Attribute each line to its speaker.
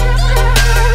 Speaker 1: Yeah.